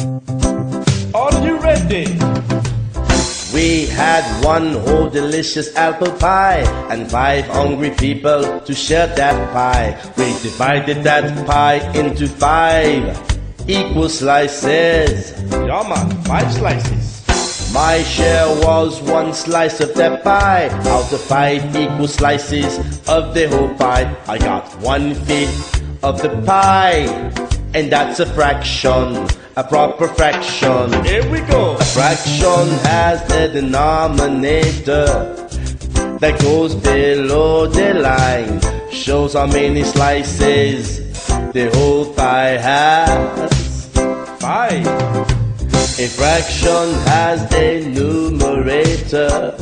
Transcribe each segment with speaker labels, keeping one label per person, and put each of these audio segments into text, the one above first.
Speaker 1: Are you ready?
Speaker 2: We had one whole delicious apple pie and five hungry people to share that pie. We divided that pie into five equal slices.
Speaker 1: Yeah, man. Five slices.
Speaker 2: My share was one slice of that pie. Out of five equal slices of the whole pie, I got one fifth of the pie. And that's a fraction, a proper fraction.
Speaker 1: Here we go.
Speaker 2: A fraction has a denominator that goes below the line. Shows how many slices the whole pie has.
Speaker 1: Five.
Speaker 2: A fraction has a numerator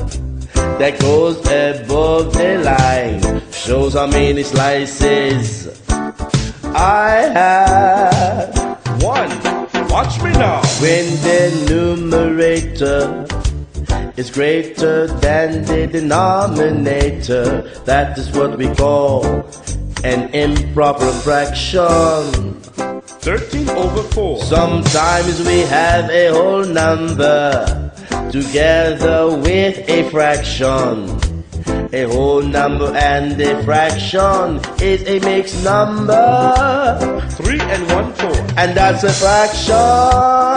Speaker 2: that goes above the line. Shows how many slices I have.
Speaker 1: Watch me now.
Speaker 2: When the numerator is greater than the denominator, that is what we call an improper fraction.
Speaker 1: 13 over 4.
Speaker 2: Sometimes we have a whole number together with a fraction. A whole number and a fraction is a mixed number,
Speaker 1: 3 and 1 4.
Speaker 2: and that's a fraction.